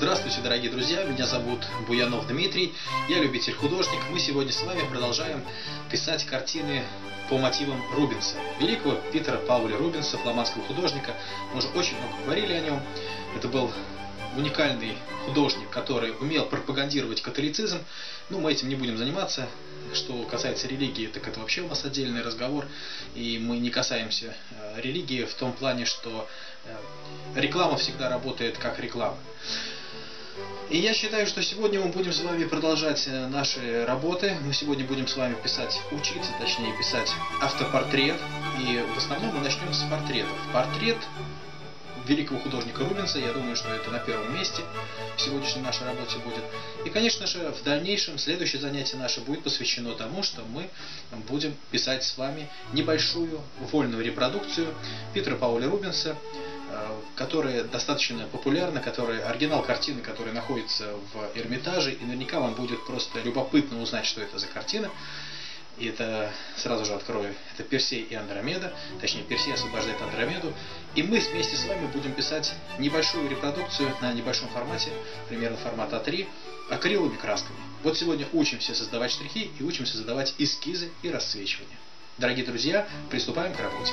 Здравствуйте, дорогие друзья, меня зовут Буянов Дмитрий, я любитель-художник. Мы сегодня с вами продолжаем писать картины по мотивам Рубенса, великого Питера Пауля Рубенса, фламандского художника. Мы уже очень много говорили о нем. Это был уникальный художник, который умел пропагандировать католицизм. Ну, мы этим не будем заниматься. Что касается религии, так это вообще у нас отдельный разговор. И мы не касаемся э, религии в том плане, что э, реклама всегда работает как реклама. И я считаю, что сегодня мы будем с вами продолжать э, наши работы. Мы сегодня будем с вами писать, учиться, точнее, писать автопортрет. И в основном мы начнем с портретов. Портрет великого художника Рубенса. Я думаю, что это на первом месте в сегодняшней нашей работе будет. И, конечно же, в дальнейшем следующее занятие наше будет посвящено тому, что мы будем писать с вами небольшую вольную репродукцию Питера Пауля Рубенса, э, которая достаточно популярна, которая оригинал картины, которая находится в Эрмитаже, и наверняка вам будет просто любопытно узнать, что это за картина. И это, сразу же открою, это Персей и Андромеда, точнее Персей освобождает Андромеду. И мы вместе с вами будем писать небольшую репродукцию на небольшом формате, примерно формата А3, акриловыми красками. Вот сегодня учимся создавать штрихи и учимся создавать эскизы и расцвечивания. Дорогие друзья, приступаем к работе.